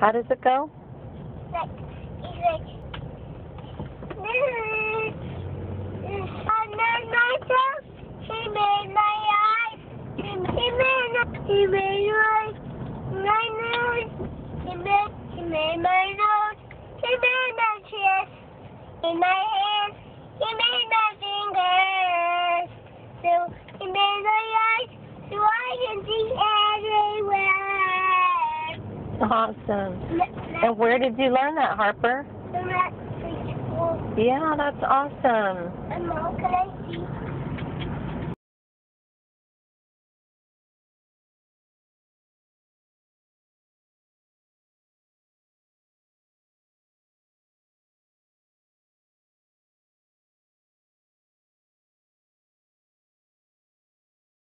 How does it go? Like, mm, and he made my eyes, he, he made, he made my, nose, he made, he made my nose, he made my chest, in my hands, he made my fingers, so he made my eyes, so I can see. Awesome. And where did you learn that, Harper? The rat school. Yeah, that's awesome.